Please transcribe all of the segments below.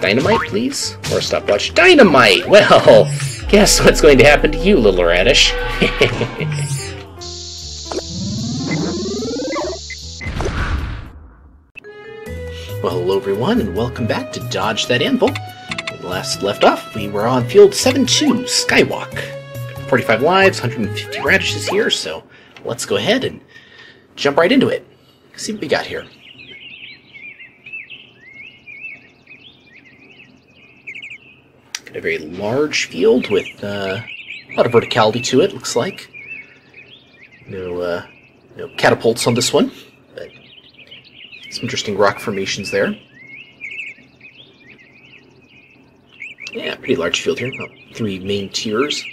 Dynamite, please? Or a stopwatch? Dynamite! Well, guess what's going to happen to you, little radish? well, hello everyone, and welcome back to Dodge That Anvil. When last left off, we were on field 7-2, Skywalk. 45 lives, 150 radishes here, so let's go ahead and jump right into it. See what we got here. Got a very large field with uh, a lot of verticality to it, looks like. No, uh, no catapults on this one, but some interesting rock formations there. Yeah, pretty large field here. About three main tiers.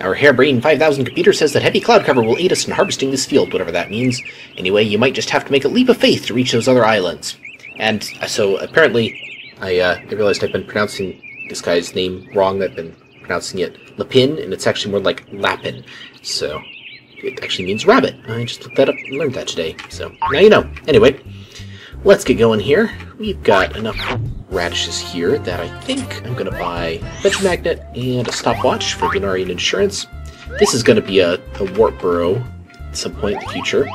Our harebrained 5000 computer says that heavy cloud cover will aid us in harvesting this field, whatever that means. Anyway, you might just have to make a leap of faith to reach those other islands. And uh, so apparently, I, uh, I realized I've been pronouncing this guy's name wrong. I've been pronouncing it Lapin, and it's actually more like Lapin. So it actually means rabbit. I just looked that up and learned that today. So now you know. Anyway, let's get going here. We've got enough radishes here that I think I'm going to buy a magnet and a stopwatch for Lunarian Insurance. This is going to be a, a warp burrow at some point in the future.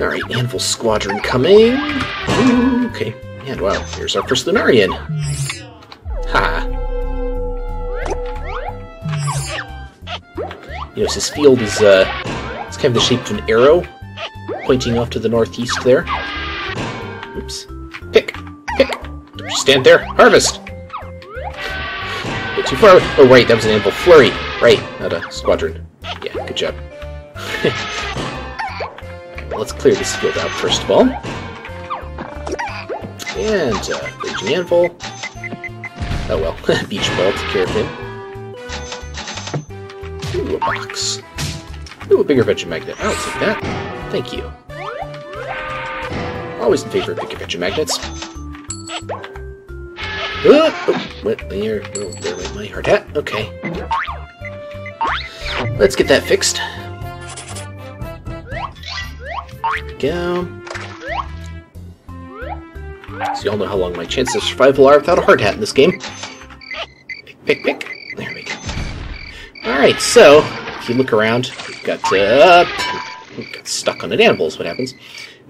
Alright, Anvil Squadron coming. Okay. And wow, here's our first Lunarian. Ha! You know, this field is, uh, it's kind of the shape of an arrow pointing off to the northeast there. Stand there! Harvest! Too far. Oh, right, that was an anvil flurry. Right, not a squadron. Yeah, good job. well, let's clear this field out first of all. And, uh, Raging Anvil. Oh well, Beach Ball took care of him. Ooh, a box. Ooh, a bigger Vegimagnet. I'll take that. Thank you. Always in favor of bigger Magnets. Oh, there. Oh, went my hard hat. Okay. Let's get that fixed. Go. So y'all know how long my chances of survival are without a hard hat in this game. Pick, pick, pick. There we go. Alright, so, if you look around, we've got, uh, got stuck on an animal is what happens.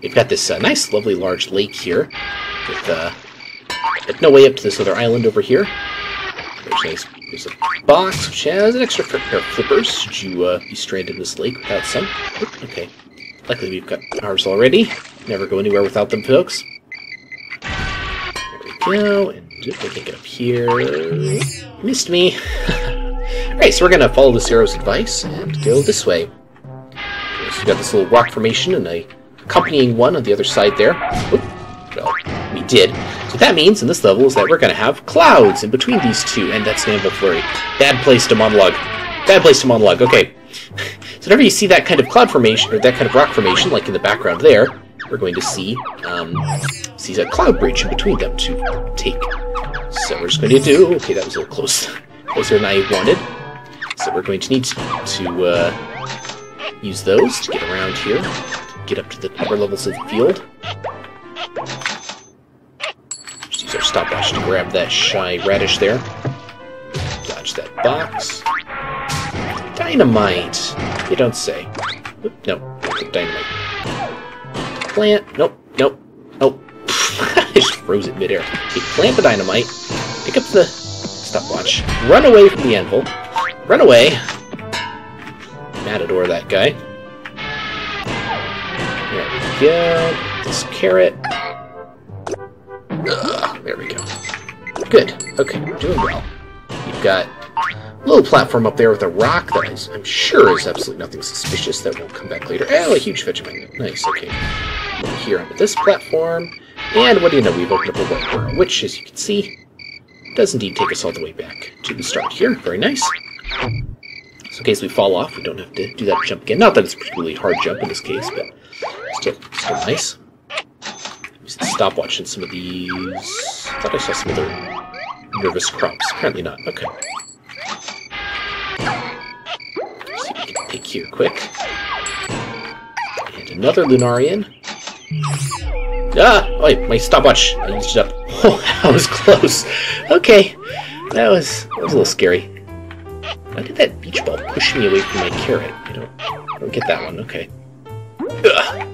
We've got this uh, nice, lovely, large lake here, with, uh, no way up to this other island over here. There's, nice, there's a box which has an extra pair of flippers, should you uh, be stranded in this lake without some. Okay. Luckily we've got ours already. Never go anywhere without them, folks. There we go, and I can get up here. Missed me. Alright, so we're to follow the Zero's advice and go this way. So we've got this little rock formation and a accompanying one on the other side there. Oop, well, we did. That means in this level is that we're going to have clouds in between these two, and that's Anvil Flurry. Bad place to monologue. Bad place to monologue. Okay. So whenever you see that kind of cloud formation, or that kind of rock formation, like in the background there, we're going to see um, see a cloud bridge in between them to take. So we're just going to do... Okay, that was a little close. Closer than I wanted. So we're going to need to uh, use those to get around here, get up to the upper levels of the field. Use our stopwatch to grab that shy radish there. Dodge that box. Dynamite! You don't say. Oop, no, dynamite. Plant. Nope, nope, nope. I just froze it midair. Okay, plant the dynamite. Pick up the stopwatch. Run away from the anvil. Run away. Matador, that guy. There we go. This carrot. Ugh, there we go. Good. Okay, we're doing well. You've got a little platform up there with a rock that is, I'm sure is absolutely nothing suspicious that won't come back later. Oh, a huge fetch magnet. Nice, okay. Here onto this platform. And what do you know, we've opened up a warp which, as you can see, does indeed take us all the way back to the start here. Very nice. So in case we fall off, we don't have to do that jump again. Not that it's a particularly hard jump in this case, but still, still nice. Stopwatch in some of these... I thought I saw some other nervous crops. Apparently not. Okay. See if we can pick here quick. And Another Lunarian. Ah! Oh, my stopwatch. I used it up. Oh, that was close. Okay. That was, that was a little scary. Why did that beach ball push me away from my carrot? I don't, I don't get that one. Okay. Ugh.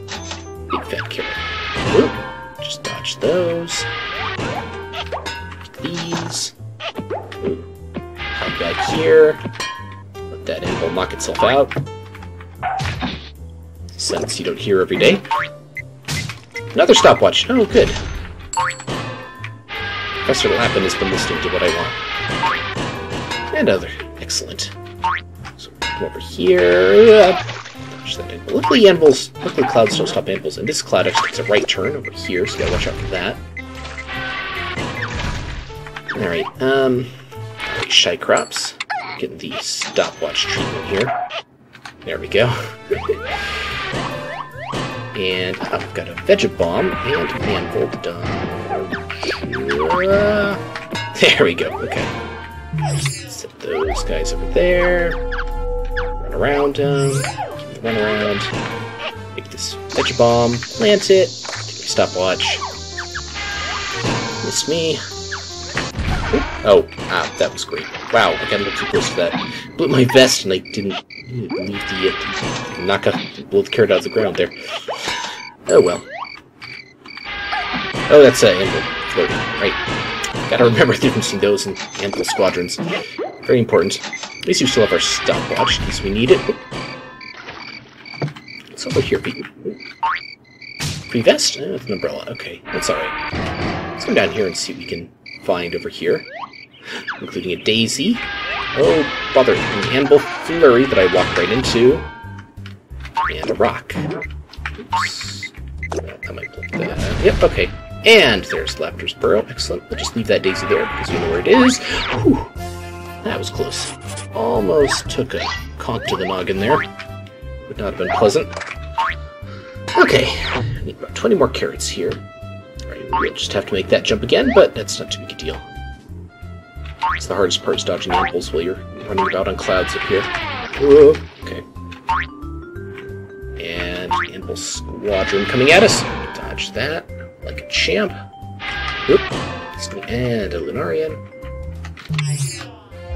Those. These. Ooh. Hop back here. Let that anvil knock itself out. Sense you don't hear every day. Another stopwatch. Oh, good. Professor Lappin has been listening to what I want. And other. Excellent. So, come over here. Dodge that anvil. Luckily, anvils, luckily clouds don't stop anvils, and this cloud actually takes a right turn over here, so you gotta watch out for that. Alright, um... Shy crops. Getting the stopwatch treatment here. There we go. and I've got a Vegabomb and an Anvil done. Uh, there we go, okay. Set those guys over there. Run around them. Run around. Make this Vegabomb. Plant it. Stopwatch. Miss me. Oh, ah, that was great. Wow, I got a little too close to that. Blew my vest and I didn't leave the uh, knock a blow the carrot out of the ground there. Oh well. Oh, that's uh, Anvil Flurry. Right. Gotta remember between those and Anvil Squadrons. Very important. At least you still have our stopwatch, in case we need it. Over here, Pete? Free vest? Oh, eh, with an umbrella. Okay, that's alright. Let's go down here and see what we can find over here, including a daisy. Oh, bother, an anvil flurry that I walked right into, and a rock. Oops. I might block that. Yep, okay. And there's Laughter's Burrow. Excellent. We'll just leave that daisy there because we know where it is. Whew. That was close. Almost took a conk to the noggin there. Would not have been pleasant. Okay, I need about 20 more carrots here. We'll just have to make that jump again, but that's not too big a deal. It's the hardest part is dodging anvils while you're running about on clouds up here. Whoa, okay. And anvil squadron coming at us. Dodge that like a champ. Oop. And a Lunarian.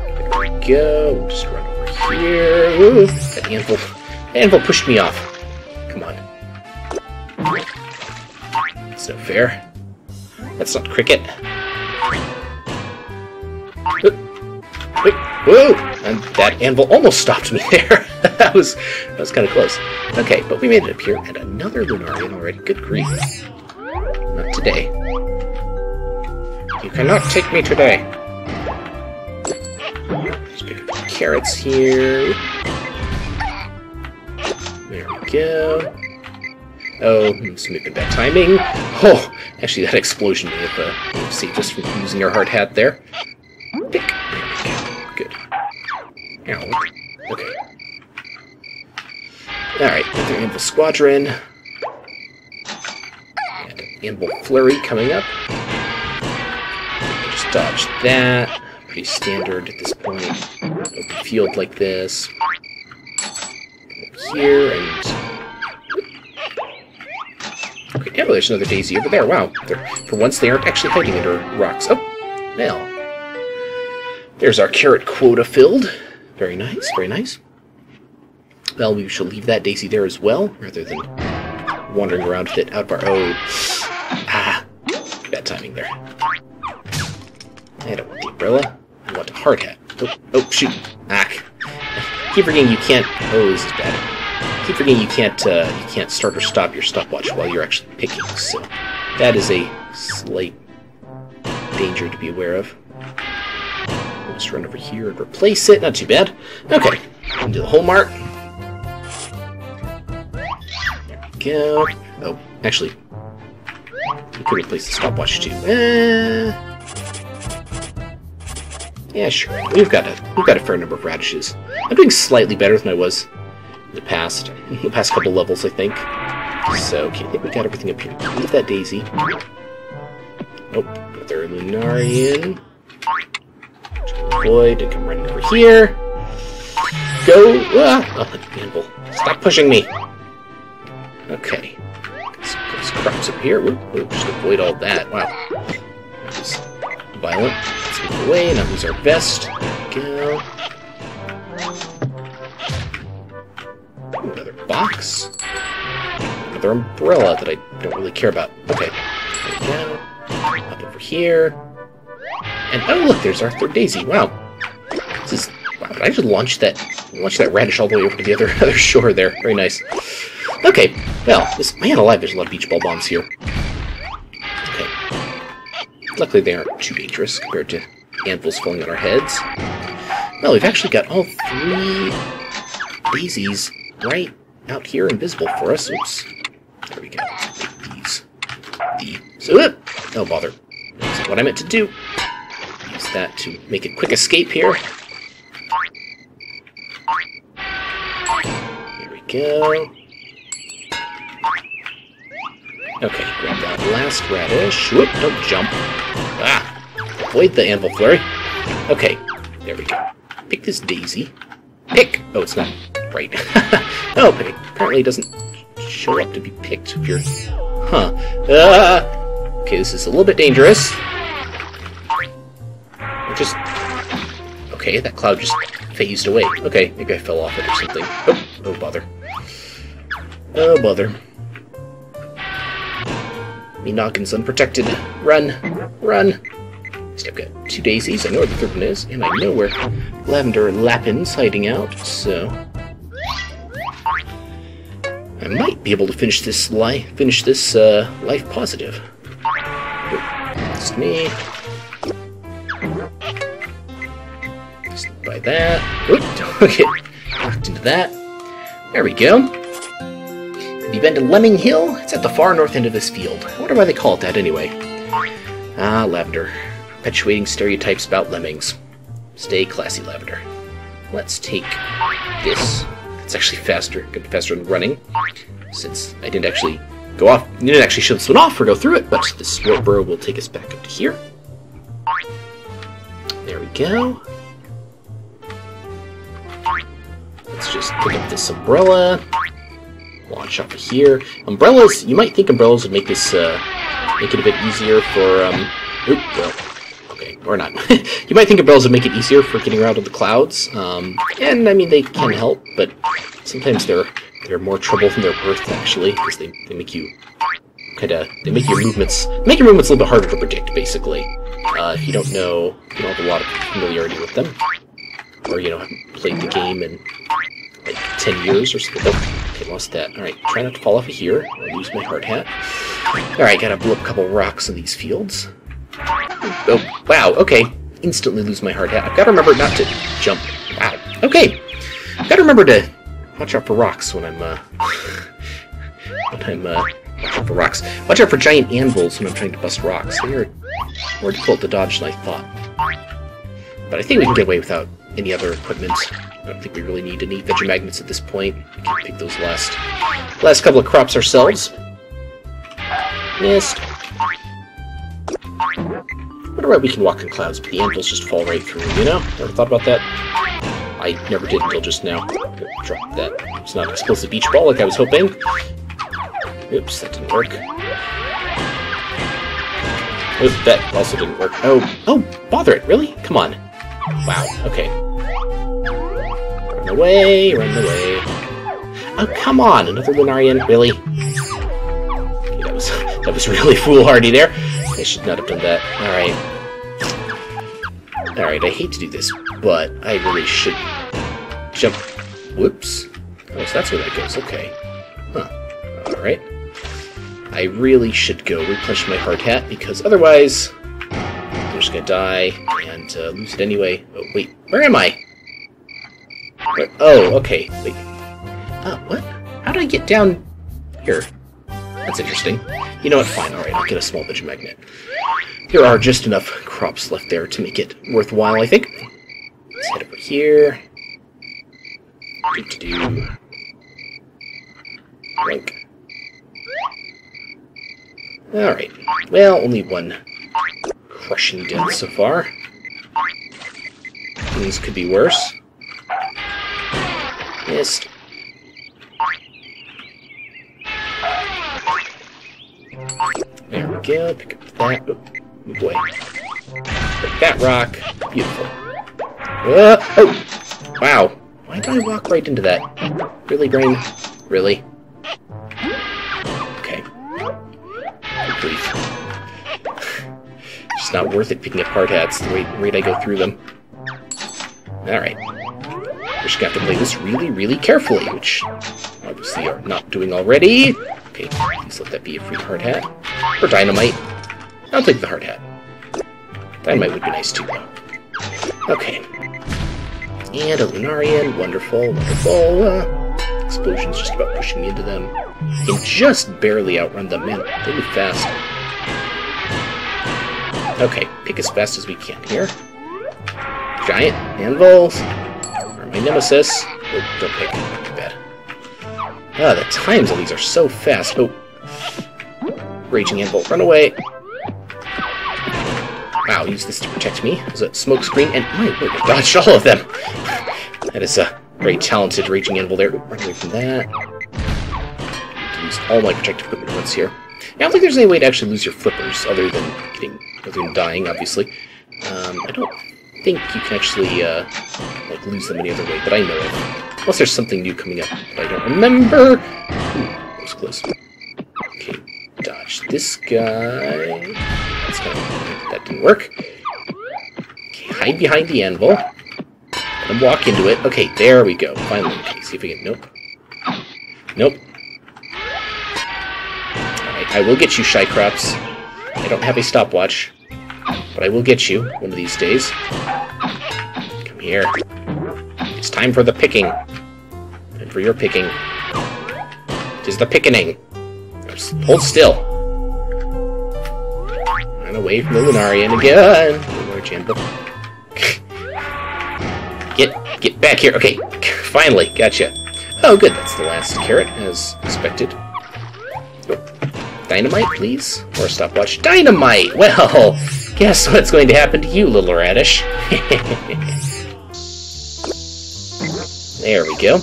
There we go. We'll just run over here. Ooh, that anvil. Anvil pushed me off. It's no fair. That's not cricket. Wait, whoa! And that anvil almost stopped me there. that was that was kind of close. Okay, but we made it up here, and another Lunarian already. Good grief. Not today. You cannot take me today. Pick up carrots here. There we go. Oh, some bad timing. Oh, actually, that explosion may have uh, saved us from using our hard hat there. Pick. Good. Ow. Okay. Alright, another Anvil Squadron. And an Anvil Flurry coming up. Just dodge that. Pretty standard at this point. Open field like this. Here, and Okay, oh, there's another daisy over there. Wow. They're, for once, they aren't actually hiding under rocks. Oh, now. There's our carrot quota filled. Very nice, very nice. Well, we shall leave that daisy there as well, rather than wandering around with it out of our... Oh. Ah. Bad timing there. I don't want the umbrella. I want a hard hat. Oh, oh shoot. Ah. Keep forgetting you can't... Oh, this is bad keep forgetting you can't uh, you can't start or stop your stopwatch while you're actually picking, so that is a slight danger to be aware of. We'll just run over here and replace it. Not too bad. Okay, into the hole mark. There we go. Oh, actually, we could replace the stopwatch too. Eh. Yeah, sure. We've got a we've got a fair number of radishes. I'm doing slightly better than I was the past the past couple levels, I think. So, okay, I think we got everything up here. Leave that daisy. Oh, another Lunarian. Void and come running over here. Go! Ah! Oh, anvil. Stop pushing me! Okay. Those crops up here. Whoop, just avoid all that. Wow. Violent. Let's move away, Now lose our vest. Go. Box. Another umbrella that I don't really care about. Okay. There. Up over here. And oh look, there's our third daisy. Wow. This is wow, did I just launch that launch that radish all the way over to the other other shore there? Very nice. Okay, well, this man alive, there's a lot of beach ball bombs here. Okay. Luckily they aren't too dangerous compared to anvils falling on our heads. Well, we've actually got all three daisies right out here invisible for us. Oops. There we go. These. These. Oh, bother. That's what I meant to do. Use that to make a quick escape here. Here we go. Okay, grab that last radish. Whoop, don't jump. Ah! Avoid the anvil flurry. Okay, there we go. Pick this daisy. Pick! Oh, it's not right. oh, pick. Apparently it doesn't show up to be picked if you're... Huh. Ah! Okay, this is a little bit dangerous. Just... Okay, that cloud just phased away. Okay, maybe I fell off it or something. Oh, oh bother. Oh, bother. Me Noggin's unprotected. Run! Run! I've got two daisies, I know where the third one is, and I know where Lavender Lappin's hiding out, so... I might be able to finish this li finish this uh, life positive. That's me. Just by that. Oop, okay. Knocked into that. There we go. Have you been to Lemming Hill? It's at the far north end of this field. I wonder why they call it that anyway. Ah, Lavender. Perpetuating stereotypes about lemmings. Stay classy, Lavender. Let's take this. It's actually faster, good faster than running. Since I didn't actually go off, you didn't actually show this one off or go through it, but this sword burrow will take us back up to here. There we go. Let's just pick up this umbrella. Launch of here. Umbrellas, you might think umbrellas would make this, uh, make it a bit easier for, um, oop, well, okay, or not. you might think umbrellas would make it easier for getting around in the clouds, um, and I mean, they can help, but sometimes they're, they're more trouble than they're worth, actually, because they, they make you kind of, they make your movements, make your movements a little bit harder to predict, basically, uh, if you don't know, you don't have a lot of familiarity with them, or, you know, haven't played the game in, like, 10 years or something. Oh, okay, lost that. Alright, try not to fall off of here, or lose my hard hat. Alright, gotta blow up a couple rocks in these fields. Oh, wow, okay. Instantly lose my hard hat. I've gotta remember not to jump. Wow, okay. I've gotta remember to watch out for rocks when I'm, uh... when I'm, uh... Watch out for rocks. Watch out for giant anvils when I'm trying to bust rocks. They are more difficult to dodge than I thought. But I think we can get away without any other equipment. I don't think we really need any Vegimagnets at this point. We can pick those last last couple of crops ourselves. Missed. Wonder why we can walk in clouds, but the anvils just fall right through, you know? Never thought about that? I never did until just now. Drop that. It's not an explosive beach ball like I was hoping. Oops, that didn't work. Oops, that also didn't work. Oh, oh, bother it, really? Come on. Wow, okay. Run away, run away. Oh, come on, another Lunarian, really? Okay, that was, that was really foolhardy there. I should not have done that. Alright. Alright, I hate to do this, but I really should jump. Whoops. Oh, so that's where that goes, okay. Huh. Alright. I really should go replenish my hard hat, because otherwise I'm just gonna die and uh, lose it anyway. Oh, wait, where am I? Where? Oh, okay. Wait. Oh, what? How did I get down here? That's interesting. You know what? Fine. Alright, I'll get a small Vegimagnet. There are just enough crops left there to make it worthwhile, I think. Let's head over here. Do to do. Alright. Well, only one crushing death so far. Things could be worse. There we go. Pick up that. Oh, boy. That rock. Beautiful. Uh, oh! Wow. Why did I walk right into that? Really, brain? Really? Okay. It's not worth it picking up hard hats the way, rate I go through them. Alright. We're just gonna have to play this really, really carefully, which obviously are not doing already. Okay, please let that be a free hard hat. Or dynamite. I'll take the hard hat. Dynamite would be nice too, though. Okay. And a Lunarian. Wonderful, wonderful. Uh, explosions just about pushing me into them. Can just barely outrun them. Man, they move fast. Okay, pick as fast as we can here. Giant anvils. Are my nemesis. Oh, don't pick. Too bad. Ah, the times on these are so fast. Oh. Raging anvil, run away. Wow, use this to protect me. There's a smoke screen, and my word, I dodged all of them. That is a very talented Raging Anvil there. Run away from that. Use all my protective equipment once here. I don't think there's any way to actually lose your flippers, other than getting, other than dying, obviously. Um, I don't think you can actually, uh, like, lose them any other way that I know of. Unless there's something new coming up that I don't remember. Ooh, that was close. Okay, dodge this guy. That's kind of, work. Okay, hide behind the anvil. Let him walk into it. Okay, there we go. Finally. Okay, see if we can. Nope. Nope. Alright, I will get you, Shycrops. I don't have a stopwatch. But I will get you one of these days. Come here. It's time for the picking. And for your picking. It is the pickening. Hold still. Away from the Lunarian again. Get, get back here. Okay, finally, gotcha. Oh, good, that's the last carrot, as expected. Oh. Dynamite, please? Or a stopwatch. Dynamite! Well, guess what's going to happen to you, little radish? there we go.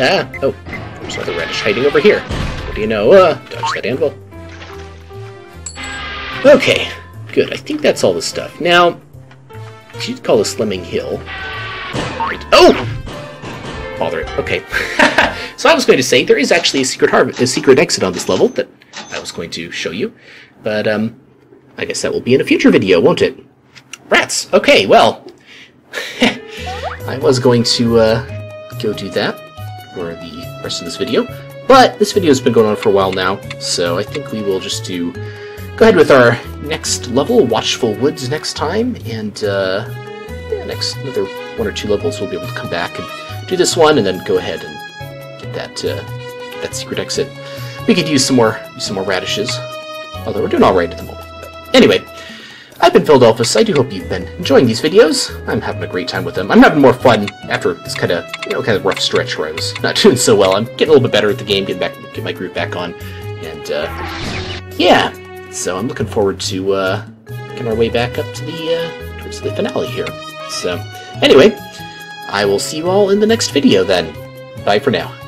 Ah, oh, there's another radish hiding over here. What do you know? Uh, dodge that anvil. Okay, good. I think that's all the stuff. Now, She'd call this Lemming Hill. Right. Oh! Bother it. Okay. so I was going to say, there is actually a secret a secret exit on this level that I was going to show you. But, um, I guess that will be in a future video, won't it? Rats! Okay, well... I was going to, uh, go do that for the rest of this video. But this video has been going on for a while now, so I think we will just do go ahead with our next level, Watchful Woods, next time, and uh, yeah, next another one or two levels we'll be able to come back and do this one, and then go ahead and get that uh, get that secret exit. We could use some more some more radishes, although we're doing all right at the moment. Anyway, I've been Philadelphus. I do hope you've been enjoying these videos. I'm having a great time with them. I'm having more fun after this kind of you know kind of rough stretch where I was not doing so well. I'm getting a little bit better at the game, getting back, get my groove back on, and uh, yeah. So I'm looking forward to uh, making our way back up to the uh, towards the finale here. So anyway, I will see you all in the next video then. Bye for now.